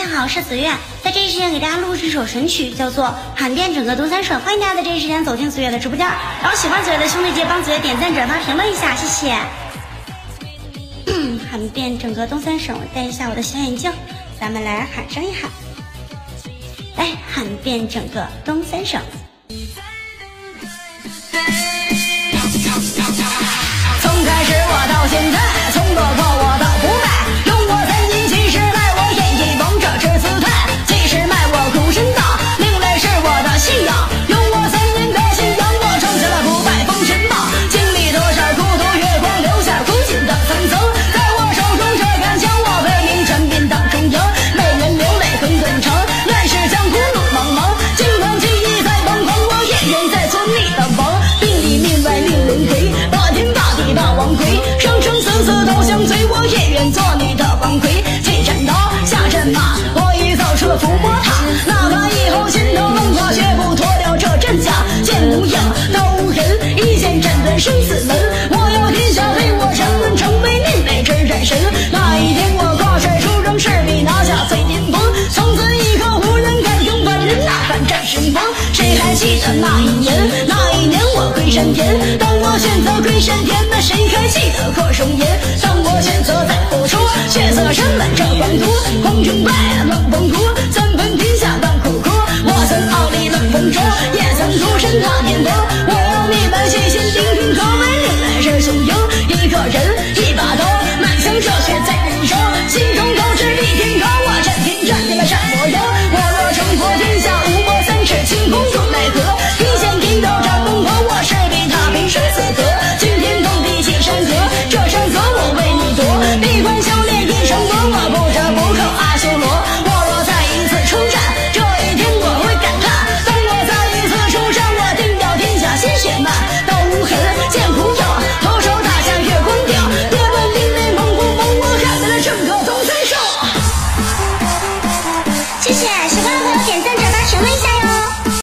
大家好，我是子月，在这一时间给大家录制一首神曲，叫做《喊遍整个东三省》。欢迎大家在这一时间走进子月的直播间，然后喜欢子月的兄弟姐帮子月点赞、转发、评论一下，谢谢。喊遍整个东三省，我戴一下我的小眼镜，咱们来喊上一喊，来喊遍整个东三省。伏魔塔，哪怕以后心头弄垮，绝不脱掉这阵甲。剑无影，刀无人，一剑斩断生死门。我要天下黑我神，成为另类之战神。那一天我挂帅出征，势必拿下最巅峰。从此以后无人敢用凡人哪敢战神光。谁还记得那一年？那一年我归山田，当我选择归山田，那谁还记得贺松岩？当我选择在付出，血色深满这黄土，红尘败。谢谢喜欢